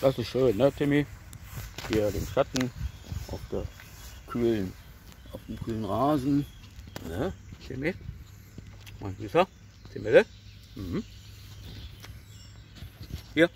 Das ist schön, ne Timmy? Hier den Schatten auf der kühlen, auf dem kühlen Rasen. Ne, Timmy? Mein Süßer? Timmy? Mhm. Hier,